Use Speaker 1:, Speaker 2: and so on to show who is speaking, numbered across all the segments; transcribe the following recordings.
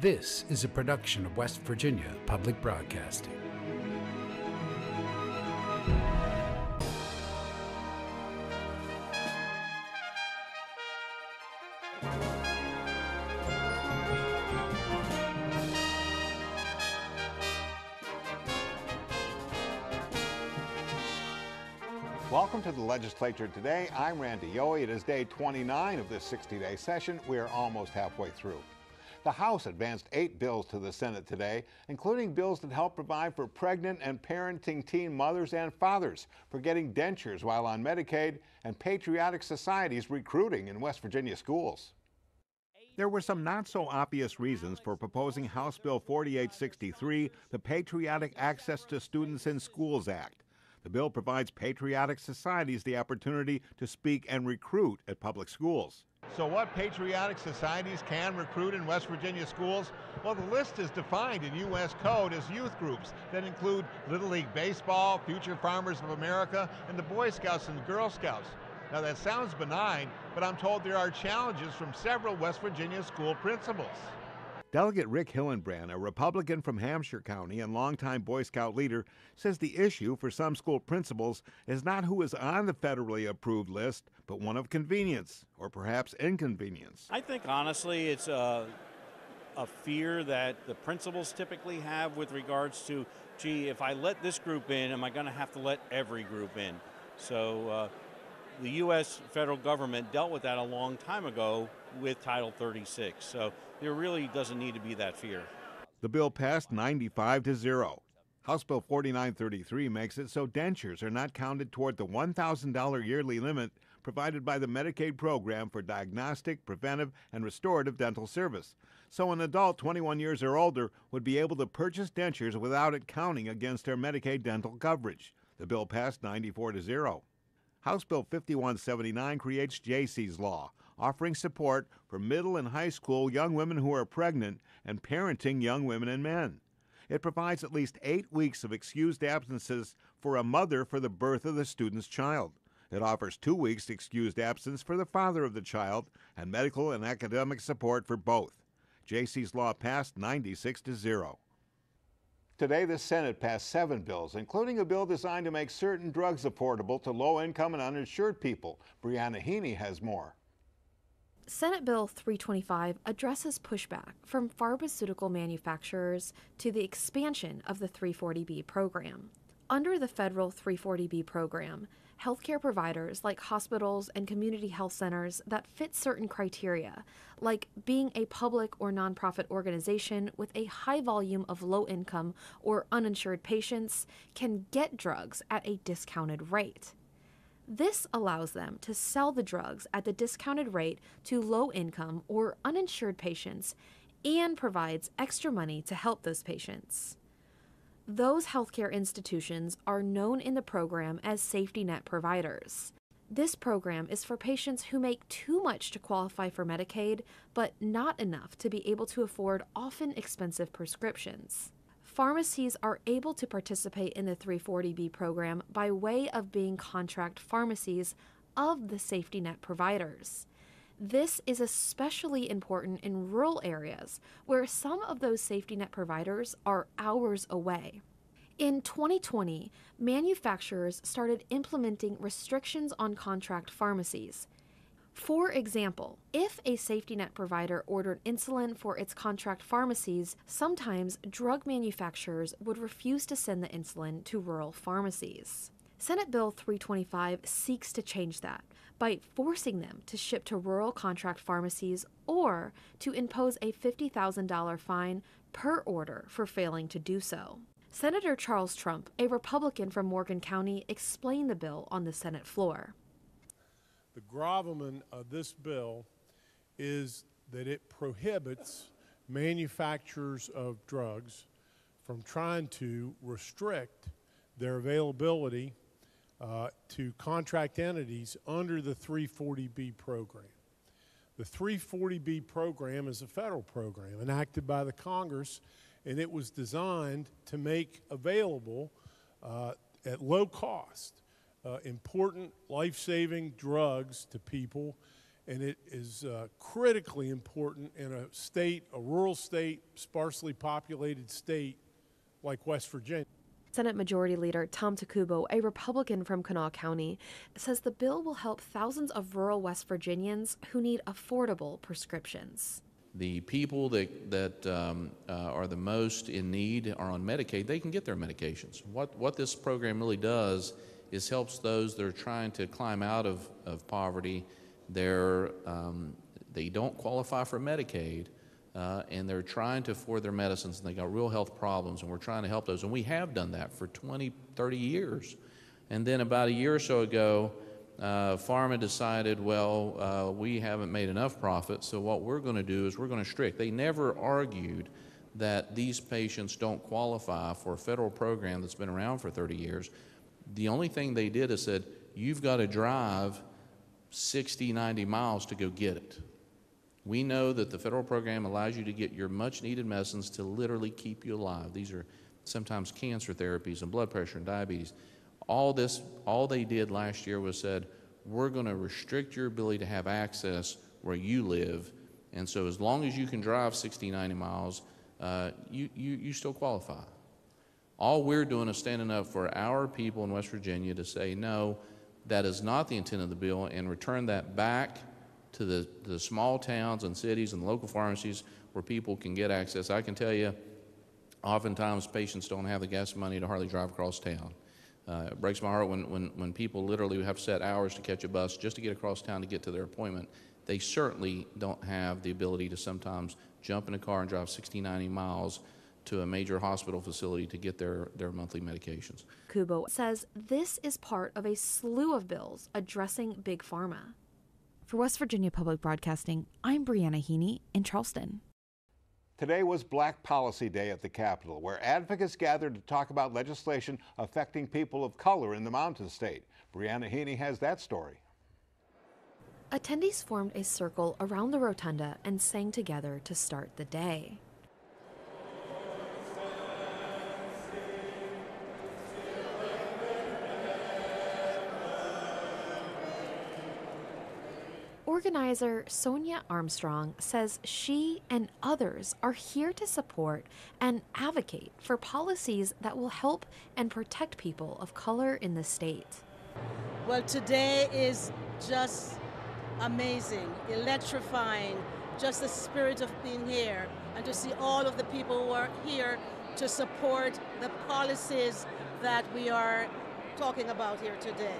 Speaker 1: This is a production of West Virginia Public Broadcasting.
Speaker 2: Welcome to the legislature today. I'm Randy Yohe. It is day 29 of this 60 day session. We are almost halfway through. The House advanced eight bills to the Senate today, including bills that help provide for pregnant and parenting teen mothers and fathers for getting dentures while on Medicaid and patriotic societies recruiting in West Virginia schools. There were some not so obvious reasons for proposing House Bill 4863, the Patriotic Access to Students in Schools Act. The bill provides patriotic societies the opportunity to speak and recruit at public schools. So, what patriotic societies can recruit in West Virginia schools? Well, the list is defined in U.S. Code as youth groups that include Little League Baseball, Future Farmers of America, and the Boy Scouts and Girl Scouts. Now, that sounds benign, but I'm told there are challenges from several West Virginia school principals. Delegate Rick Hillenbrand, a Republican from Hampshire County and longtime Boy Scout leader, says the issue for some school principals is not who is on the federally approved list, but one of convenience or perhaps inconvenience.
Speaker 3: I think honestly it's a, a fear that the principals typically have with regards to, gee, if I let this group in, am I going to have to let every group in? So uh, the U.S. federal government dealt with that a long time ago with Title 36. So there really doesn't need to be that fear.
Speaker 2: The bill passed 95 to 0. House Bill 4933 makes it so dentures are not counted toward the $1,000 yearly limit provided by the Medicaid program for diagnostic, preventive, and restorative dental service. So an adult 21 years or older would be able to purchase dentures without it counting against their Medicaid dental coverage. The bill passed 94 to 0. House Bill 5179 creates JC's Law, offering support for middle and high school young women who are pregnant and parenting young women and men. It provides at least eight weeks of excused absences for a mother for the birth of the student's child. It offers two weeks excused absence for the father of the child and medical and academic support for both. JC's Law passed 96 to 0. Today, the Senate passed seven bills, including a bill designed to make certain drugs affordable to low income and uninsured people. Brianna Heaney has more.
Speaker 4: Senate Bill 325 addresses pushback from pharmaceutical manufacturers to the expansion of the 340B program. Under the federal 340B program, healthcare providers like hospitals and community health centers that fit certain criteria, like being a public or nonprofit organization with a high volume of low income or uninsured patients, can get drugs at a discounted rate. This allows them to sell the drugs at the discounted rate to low income or uninsured patients and provides extra money to help those patients. Those healthcare institutions are known in the program as safety net providers. This program is for patients who make too much to qualify for Medicaid, but not enough to be able to afford often expensive prescriptions pharmacies are able to participate in the 340B program by way of being contract pharmacies of the safety net providers. This is especially important in rural areas where some of those safety net providers are hours away. In 2020, manufacturers started implementing restrictions on contract pharmacies. For example, if a safety net provider ordered insulin for its contract pharmacies, sometimes drug manufacturers would refuse to send the insulin to rural pharmacies. Senate Bill 325 seeks to change that by forcing them to ship to rural contract pharmacies or to impose a $50,000 fine per order for failing to do so. Senator Charles Trump, a Republican from Morgan County, explained the bill on the Senate floor.
Speaker 5: The gravamen of this bill is that it prohibits manufacturers of drugs from trying to restrict their availability uh, to contract entities under the 340B program. The 340B program is a federal program enacted by the Congress, and it was designed to make available uh, at low cost uh, important life saving drugs to people and it is uh, critically important in a state, a rural state, sparsely populated state like West Virginia.
Speaker 4: Senate Majority Leader Tom Takubo, a Republican from Kanawha County, says the bill will help thousands of rural West Virginians who need affordable prescriptions.
Speaker 6: The people that, that um, uh, are the most in need are on Medicaid, they can get their medications. What, what this program really does is helps those that are trying to climb out of, of poverty. They're, um, they don't qualify for Medicaid, uh, and they're trying to afford their medicines, and they got real health problems, and we're trying to help those. And we have done that for 20, 30 years. And then about a year or so ago, uh, Pharma decided, well, uh, we haven't made enough profit, so what we're going to do is we're going to strict. They never argued that these patients don't qualify for a federal program that's been around for 30 years. The only thing they did is said, you've got to drive 60, 90 miles to go get it. We know that the federal program allows you to get your much needed medicines to literally keep you alive. These are sometimes cancer therapies and blood pressure and diabetes. All this, all they did last year was said, we're going to restrict your ability to have access where you live. And so as long as you can drive 60, 90 miles, uh, you, you, you still qualify. All we're doing is standing up for our people in West Virginia to say, no, that is not the intent of the bill, and return that back to the, the small towns and cities and local pharmacies where people can get access. I can tell you, oftentimes patients don't have the gas money to hardly drive across town. Uh, it breaks my heart when, when, when people literally have set hours to catch a bus just to get across town to get to their appointment. They certainly don't have the ability to sometimes jump in a car and drive 60, 90 miles to a major hospital facility to get their, their monthly medications.
Speaker 4: Takubo says this is part of a slew of bills addressing big pharma. For West Virginia Public Broadcasting, I'm Brianna Heaney in Charleston.
Speaker 2: Today was Black Policy Day at the Capitol, where advocates gathered to talk about legislation affecting people of color in the Mountain State. Brianna Heaney has that story.
Speaker 4: Attendees formed a circle around the rotunda and sang together to start the day. Organizer Sonia Armstrong says she and others are here to support and advocate for policies that will help and protect people of color in the state.
Speaker 7: Well, today is just amazing, electrifying, just the spirit of being here and to see all of the people who are here to support the policies that we are talking about here today.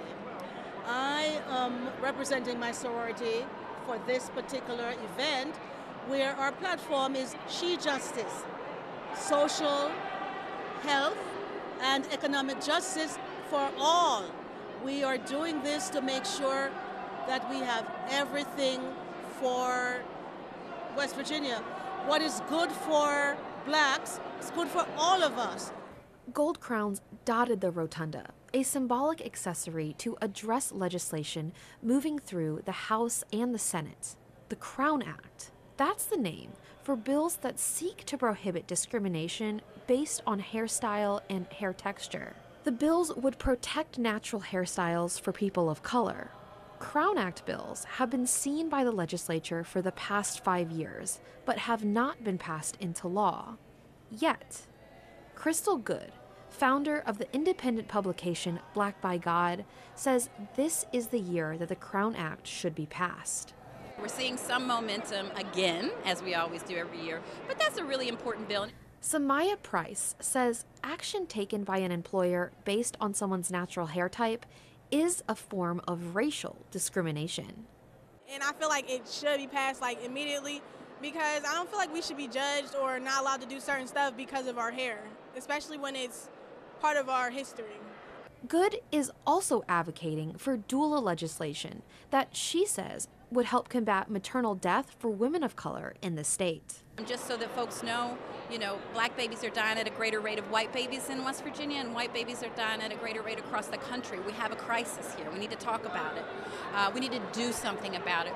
Speaker 7: I am representing my sorority for this particular event where our platform is She Justice, social, health, and economic justice for all. We are doing this to make sure that we have everything for West Virginia. What is good for blacks is good for all of us.
Speaker 4: Gold crowns dotted the rotunda, a symbolic accessory to address legislation moving through the House and the Senate. The Crown Act. That's the name for bills that seek to prohibit discrimination based on hairstyle and hair texture. The bills would protect natural hairstyles for people of color. Crown Act bills have been seen by the legislature for the past five years, but have not been passed into law. Yet. Crystal Good, founder of the independent publication Black by God, says this is the year that the Crown Act should be passed.
Speaker 8: We're seeing some momentum again, as we always do every year, but that's a really important bill.
Speaker 4: Samaya Price says action taken by an employer based on someone's natural hair type is a form of racial discrimination.
Speaker 9: And I feel like it should be passed like immediately because I don't feel like we should be judged or not allowed to do certain stuff because of our hair, especially when it's part of our history.
Speaker 4: Good is also advocating for doula legislation that she says would help combat maternal death for women of color in the state.
Speaker 8: Just so that folks know, you know, black babies are dying at a greater rate of white babies in West Virginia, and white babies are dying at a greater rate across the country. We have a crisis here. We need to talk about it. Uh, we need to do something about it.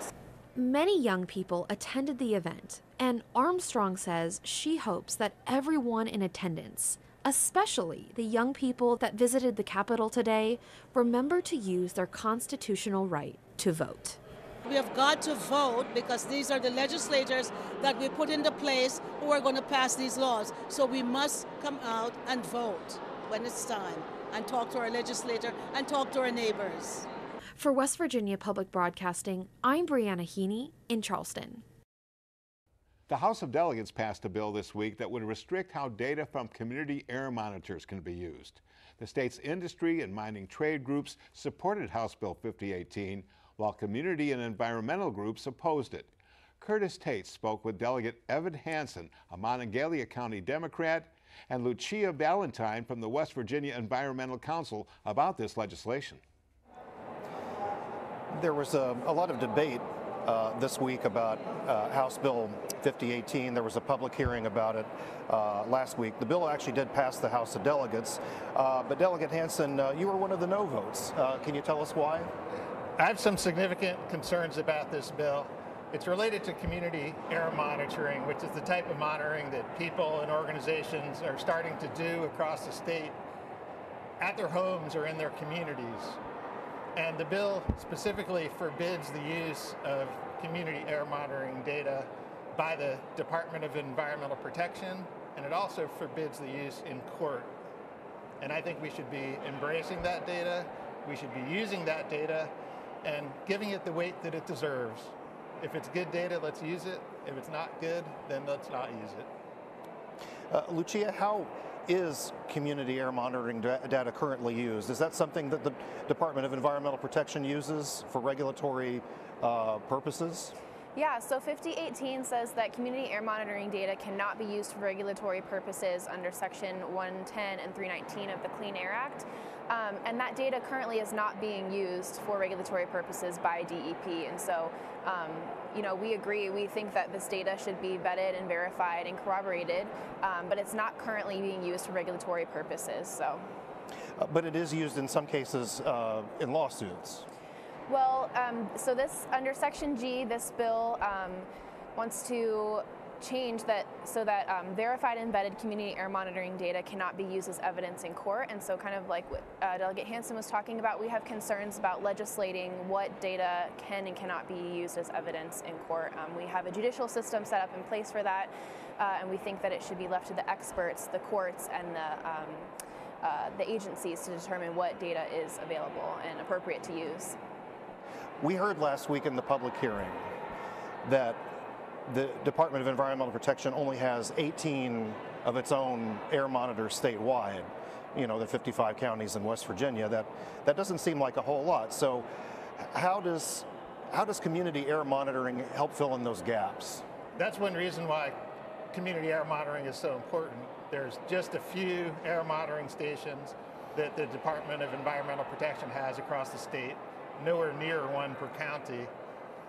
Speaker 4: Many young people attended the event, and Armstrong says she hopes that everyone in attendance, especially the young people that visited the Capitol today, remember to use their constitutional right to vote.
Speaker 7: We have got to vote because these are the legislators that we put into place who are going to pass these laws. So we must come out and vote when it's time and talk to our legislator and talk to our neighbors.
Speaker 4: For West Virginia Public Broadcasting, I'm Brianna Heaney in Charleston.
Speaker 2: The House of Delegates passed a bill this week that would restrict how data from community air monitors can be used. The state's industry and mining trade groups supported House Bill 5018, while community and environmental groups opposed it. Curtis Tate spoke with Delegate Evan Hansen, a Monongalia County Democrat, and Lucia Valentine from the West Virginia Environmental Council about this legislation.
Speaker 10: There was a, a lot of debate uh, this week about uh, House Bill 5018. There was a public hearing about it uh, last week. The bill actually did pass the House of Delegates, uh, but Delegate Hansen, uh, you were one of the no votes. Uh, can you tell us why?
Speaker 11: I have some significant concerns about this bill. It's related to community air monitoring, which is the type of monitoring that people and organizations are starting to do across the state at their homes or in their communities. And the bill specifically forbids the use of community air monitoring data by the Department of Environmental Protection, and it also forbids the use in court. And I think we should be embracing that data, we should be using that data, and giving it the weight that it deserves. If it's good data, let's use it. If it's not good, then let's not use it.
Speaker 10: Uh, Lucia, how is community air monitoring data currently used? Is that something that the Department of Environmental Protection uses for regulatory uh, purposes?
Speaker 12: Yeah, so 5018 says that community air monitoring data cannot be used for regulatory purposes under Section 110 and 319 of the Clean Air Act. Um, and that data currently is not being used for regulatory purposes by DEP. And so, um, you know, we agree. We think that this data should be vetted and verified and corroborated, um, but it's not currently being used for regulatory purposes. So.
Speaker 10: Uh, but it is used in some cases uh, in lawsuits.
Speaker 12: Well, um, so this under Section G, this bill um, wants to change that so that um, verified embedded community air monitoring data cannot be used as evidence in court. And so, kind of like what uh, Delegate Hansen was talking about, we have concerns about legislating what data can and cannot be used as evidence in court. Um, we have a judicial system set up in place for that, uh, and we think that it should be left to the experts, the courts, and the um, uh, the agencies to determine what data is available and appropriate to use.
Speaker 10: We heard last week in the public hearing that the Department of Environmental Protection only has 18 of its own air monitors statewide, you know, the 55 counties in West Virginia. That, that doesn't seem like a whole lot. So how does, how does community air monitoring help fill in those gaps?
Speaker 11: That's one reason why community air monitoring is so important. There's just a few air monitoring stations that the Department of Environmental Protection has across the state, nowhere near one per county.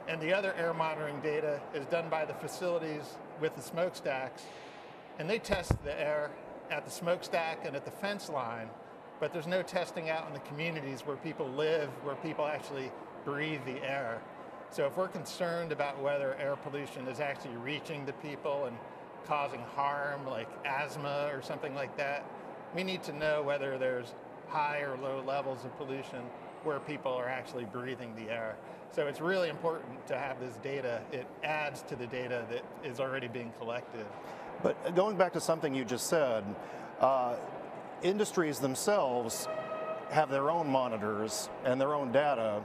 Speaker 11: And the other air monitoring data is done by the facilities with the smokestacks. And they test the air at the smokestack and at the fence line, but there's no testing out in the communities where people live, where people actually breathe the air. So if we're concerned about whether air pollution is actually reaching the people and causing harm like asthma or something like that, we need to know whether there's high or low levels of pollution where people are actually breathing the air. So it's really important to have this data. It adds to the data that is already being collected.
Speaker 10: But going back to something you just said, uh, industries themselves have their own monitors and their own data,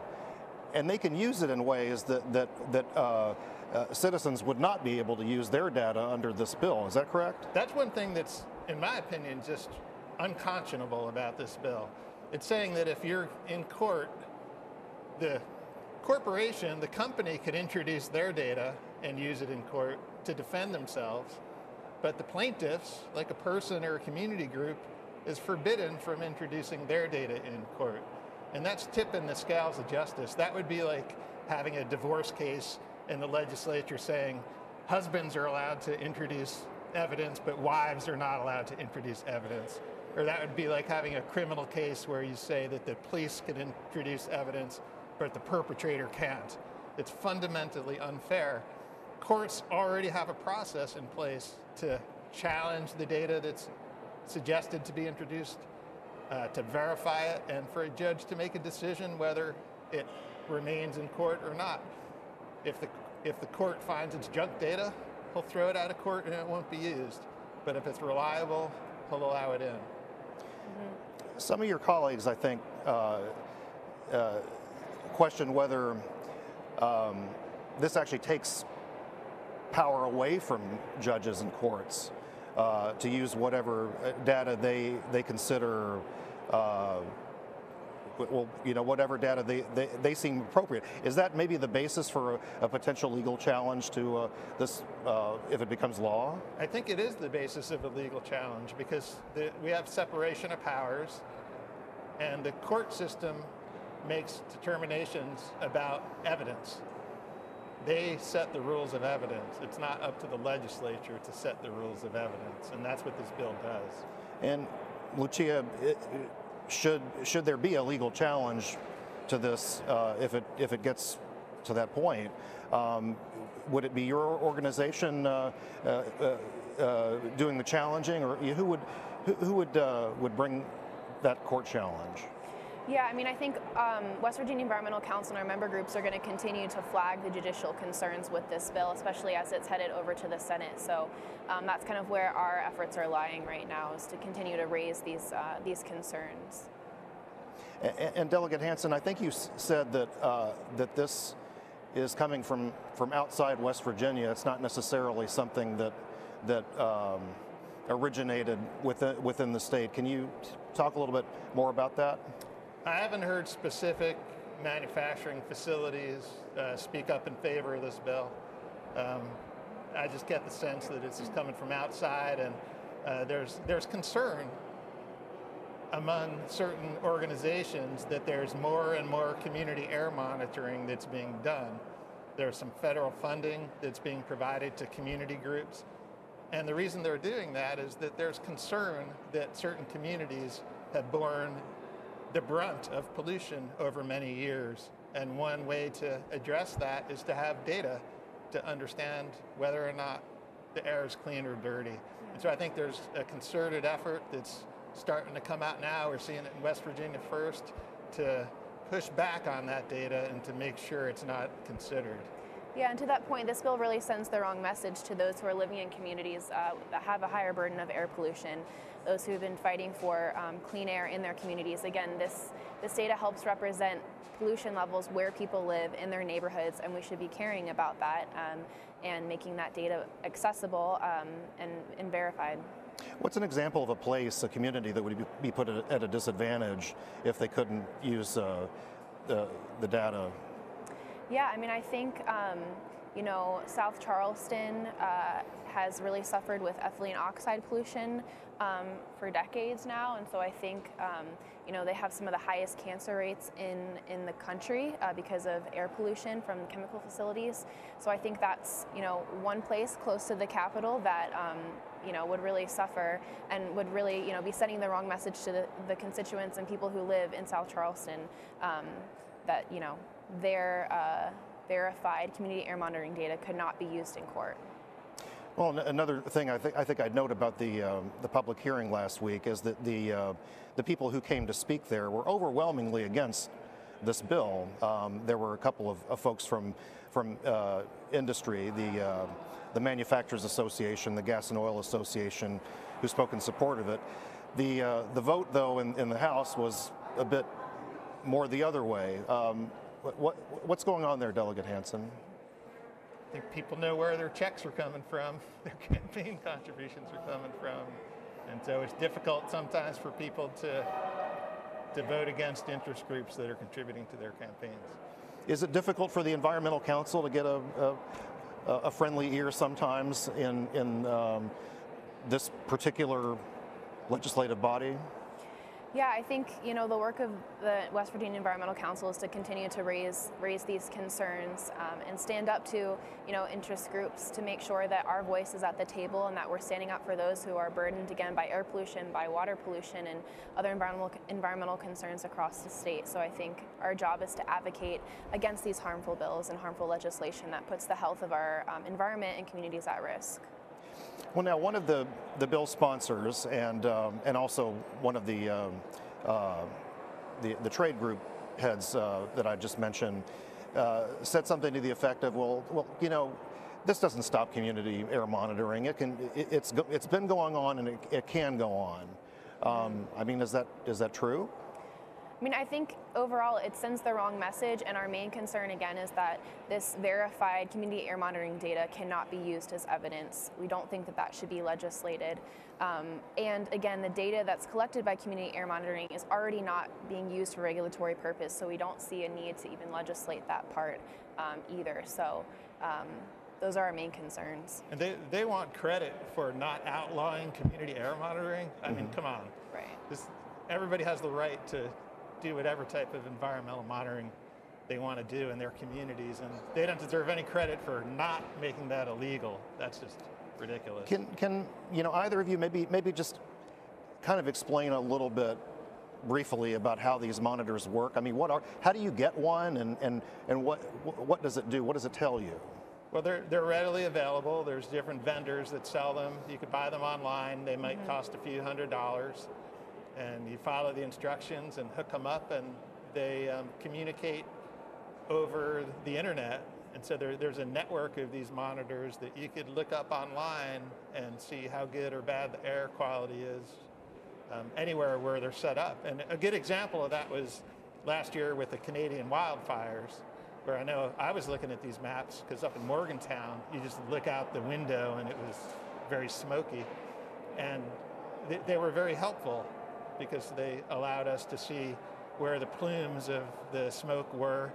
Speaker 10: and they can use it in ways that that that. Uh, uh, citizens would not be able to use their data under this bill. Is that correct?
Speaker 11: That's one thing that's, in my opinion, just unconscionable about this bill. It's saying that if you're in court, the corporation, the company could introduce their data and use it in court to defend themselves, but the plaintiffs, like a person or a community group, is forbidden from introducing their data in court. And that's tipping the scales of justice. That would be like having a divorce case in the legislature saying husbands are allowed to introduce evidence, but wives are not allowed to introduce evidence. Or that would be like having a criminal case where you say that the police can introduce evidence, but the perpetrator can't. It's fundamentally unfair. Courts already have a process in place to challenge the data that's suggested to be introduced, uh, to verify it, and for a judge to make a decision whether it remains in court or not. if the if the court finds it's junk data, he'll throw it out of court and it won't be used. But if it's reliable, he'll allow it in.
Speaker 10: Some of your colleagues, I think, uh, uh, question whether um, this actually takes power away from judges and courts uh, to use whatever uh, data they they consider. Well, you know, whatever data they, they, they seem appropriate. Is that maybe the basis for a, a potential legal challenge to uh, this uh, if it becomes law?
Speaker 11: I think it is the basis of a legal challenge because the, we have separation of powers, and the court system makes determinations about evidence. They set the rules of evidence. It's not up to the legislature to set the rules of evidence, and that's what this bill does.
Speaker 10: And Lucia, it, should should there be a legal challenge to this uh, if it if it gets to that point? Um, would it be your organization uh, uh, uh, uh doing the challenging, or who would who, who would would bring that court challenge?
Speaker 12: Yeah, I mean, I think um, West Virginia Environmental Council and our member groups are going to continue to flag the judicial concerns with this bill, especially as it's headed over to the Senate. So um, that's kind of where our efforts are lying right now, is to continue to raise these uh, these concerns.
Speaker 10: And, and, Delegate Hansen, I think you said that uh, that this is coming from from outside West Virginia. It's not necessarily something that that um, originated within within the state. Can you talk a little bit more about that?
Speaker 11: I haven't heard specific manufacturing facilities uh, speak up in favor of this bill. Um, I just get the sense that this is coming from outside, and uh, there's there's concern among certain organizations that there's more and more community air monitoring that's being done. There's some federal funding that's being provided to community groups. And the reason they're doing that is that there's concern that certain communities have borne the brunt of pollution over many years. And one way to address that is to have data to understand whether or not the air is clean or dirty. And so I think there's a concerted effort that's starting to come out now. We're seeing it in West Virginia first to push back on that data and to make sure it's not considered.
Speaker 12: Yeah, and to that point, this bill really sends the wrong message to those who are living in communities uh, that have a higher burden of air pollution, those who have been fighting for um, clean air in their communities. Again, this, this data helps represent pollution levels where people live in their neighborhoods, and we should be caring about that um, and making that data accessible um, and, and verified.
Speaker 10: What's an example of a place, a community that would be put at a disadvantage if they couldn't use uh, the, the data
Speaker 12: yeah, I mean, I think, um, you know, South Charleston uh, has really suffered with ethylene oxide pollution um, for decades now, and so I think, um, you know, they have some of the highest cancer rates in, in the country uh, because of air pollution from chemical facilities. So I think that's, you know, one place close to the capital that, um, you know, would really suffer and would really, you know, be sending the wrong message to the, the constituents and people who live in South Charleston um, that, you know, their uh, verified community air monitoring data could not be used in court.
Speaker 10: Well, another thing I think I think I'd note about the um, the public hearing last week is that the uh, the people who came to speak there were overwhelmingly against this bill. Um, there were a couple of, of folks from from uh, industry, the uh, the Manufacturers Association, the Gas and Oil Association, who spoke in support of it. The uh, the vote, though, in, in the House was a bit more the other way. Um, what, what, what's going on there, Delegate Hansen?
Speaker 11: I think people know where their checks are coming from, their campaign contributions are coming from. And so it's difficult sometimes for people to, to vote against interest groups that are contributing to their campaigns.
Speaker 10: Is it difficult for the Environmental Council to get a, a, a friendly ear sometimes in, in um, this particular legislative body?
Speaker 12: Yeah, I think you know the work of the West Virginia Environmental Council is to continue to raise raise these concerns um, and stand up to you know interest groups to make sure that our voice is at the table and that we're standing up for those who are burdened again by air pollution, by water pollution, and other environmental environmental concerns across the state. So I think our job is to advocate against these harmful bills and harmful legislation that puts the health of our um, environment and communities at risk.
Speaker 10: Well, now one of the the bill sponsors and um, and also one of the um, uh, the the trade group heads uh, that I just mentioned uh, said something to the effect of, well, well, you know, this doesn't stop community air monitoring. It can, it, it's, it's been going on and it, it can go on. Um, I mean, is that is that true?
Speaker 12: I mean, I think overall it sends the wrong message, and our main concern again is that this verified community air monitoring data cannot be used as evidence. We don't think that that should be legislated. Um, and again, the data that's collected by community air monitoring is already not being used for regulatory purpose, so we don't see a need to even legislate that part um, either. So um, those are our main concerns.
Speaker 11: And they, they want credit for not outlawing community air monitoring. I mean, come on.
Speaker 12: Right.
Speaker 11: This, everybody has the right to do whatever type of environmental monitoring they want to do in their communities, and they don't deserve any credit for not making that illegal. That's just ridiculous.
Speaker 10: Can, can you know either of you maybe maybe just kind of explain a little bit briefly about how these monitors work? I mean, what are how do you get one, and and and what what does it do? What does it tell you?
Speaker 11: Well, they're, they're readily available. There's different vendors that sell them. You could buy them online. They might mm-hmm. cost a few hundred dollars and you follow the instructions and hook them up and they um, communicate over the internet. And so there, there's a network of these monitors that you could look up online and see how good or bad the air quality is um, anywhere where they're set up. And a good example of that was last year with the Canadian wildfires, where I know I was looking at these maps because up in Morgantown, you just look out the window and it was very smoky. And they, they were very helpful because they allowed us to see where the plumes of the smoke were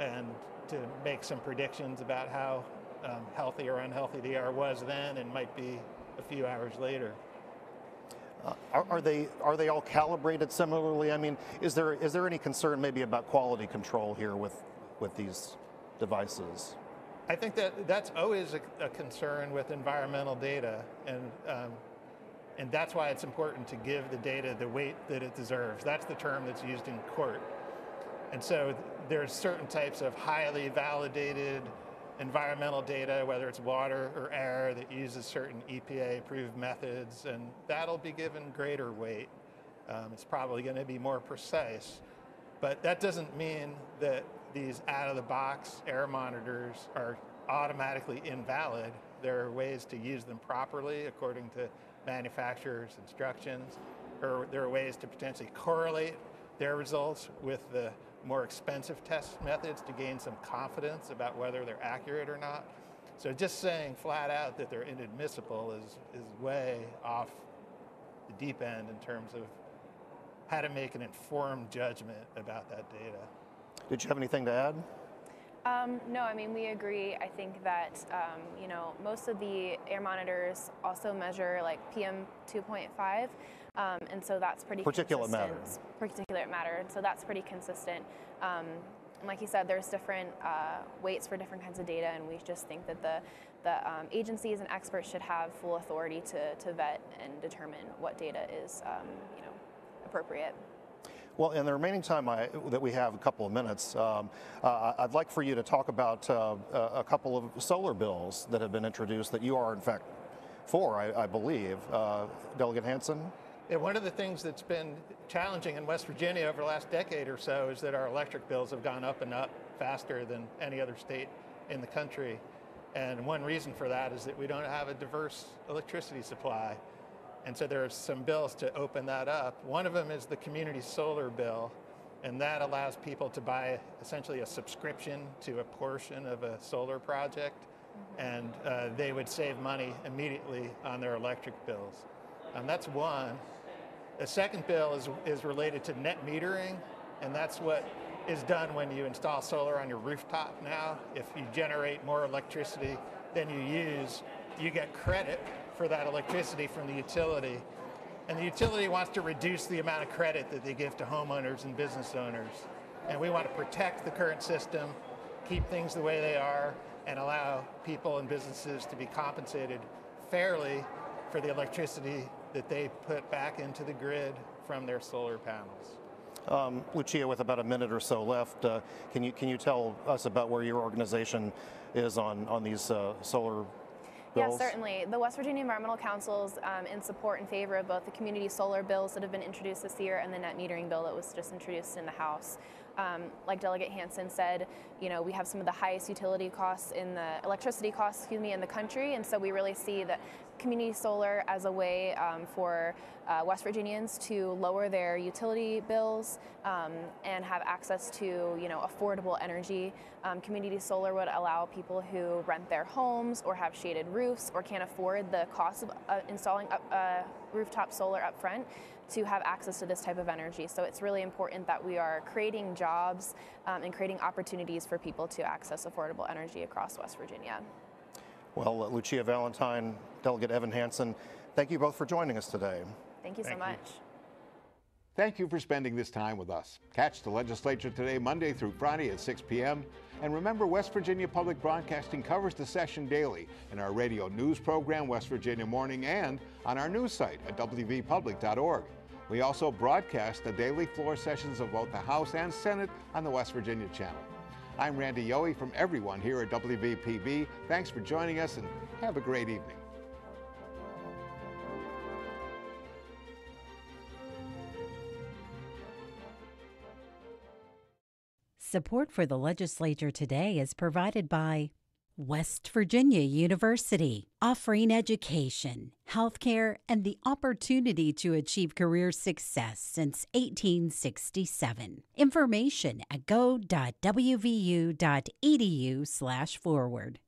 Speaker 11: and to make some predictions about how um, healthy or unhealthy the air was then and might be a few hours later.
Speaker 10: Uh, are, are, they are they all calibrated similarly? I mean, is there is there any concern maybe about quality control here with with these devices?
Speaker 11: I think that that's always a, a concern with environmental data, and um, and that's why it's important to give the data the weight that it deserves. That's the term that's used in court. And so there's certain types of highly validated environmental data, whether it's water or air, that uses certain EPA approved methods, and that'll be given greater weight. Um, it's probably going to be more precise. But that doesn't mean that these out of the box air monitors are automatically invalid. There are ways to use them properly according to manufacturer's instructions, or there are ways to potentially correlate their results with the more expensive test methods to gain some confidence about whether they're accurate or not. So just saying flat out that they're inadmissible is, is way off the deep end in terms of how to make an informed judgment about that data.
Speaker 10: Did you have anything to add?
Speaker 12: Um, no, I mean, we agree. I think that, um, you know, most of the air monitors also measure like PM 2.5. Um, and so that's pretty
Speaker 10: particulate matter.
Speaker 12: Particulate matter. And so that's pretty consistent. Um, and like you said, there's different uh, weights for different kinds of data, and we just think that the the um, agencies and experts should have full authority to, to vet and determine what data is, um, you know, appropriate.
Speaker 10: Well, in the remaining time I, that we have, a couple of minutes, um, uh, I'd like for you to talk about uh, a couple of solar bills that have been introduced that you are, in fact, for, I, I believe. Uh, Delegate Hansen?
Speaker 11: Yeah, one of the things that's been challenging in West Virginia over the last decade or so is that our electric bills have gone up and up faster than any other state in the country. And one reason for that is that we don't have a diverse electricity supply. And so there are some bills to open that up. One of them is the community solar bill, and that allows people to buy essentially a subscription to a portion of a solar project, and uh, they would save money immediately on their electric bills. And that's one. The second bill is, is related to net metering, and that's what is done when you install solar on your rooftop now. If you generate more electricity than you use, you get credit for that electricity from the utility. And the utility wants to reduce the amount of credit that they give to homeowners and business owners. And we want to protect the current system, keep things the way they are, and allow people and businesses to be compensated fairly for the electricity that they put back into the grid from their solar panels.
Speaker 10: Um, Lucia, with about a minute or so left, uh, can you can you tell us about where your organization is on on these uh, solar bills?
Speaker 12: Yes, certainly. The West Virginia Environmental Council's um, in support and favor of both the community solar bills that have been introduced this year and the net metering bill that was just introduced in the House. Um, like Delegate Hansen said, you know, we have some of the highest utility costs in the electricity costs, excuse me, in the country, and so we really see that community solar as a way um, for uh, West Virginians to lower their utility bills um, and have access to you know affordable energy. Um, community solar would allow people who rent their homes or have shaded roofs or can't afford the cost of uh, installing up, uh, rooftop solar up front to have access to this type of energy. So it's really important that we are creating jobs um, and creating opportunities for people to access affordable energy across West Virginia.
Speaker 10: Well, uh, Lucia Valentine, Delegate Evan Hansen, thank you both for joining us today.
Speaker 12: Thank you so
Speaker 2: Thank you.
Speaker 12: much.
Speaker 2: Thank you for spending this time with us. Catch the legislature today, Monday through Friday at 6 p.m. And remember, West Virginia Public Broadcasting covers the session daily in our radio news program, West Virginia Morning, and on our news site at wvpublic.org. We also broadcast the daily floor sessions of both the House and Senate on the West Virginia channel. I'm Randy Yohe from everyone here at WVPB. Thanks for joining us and have a great evening.
Speaker 13: Support for the legislature today is provided by West Virginia University, offering education, healthcare, and the opportunity to achieve career success since 1867. Information at go.wvu.edu/forward.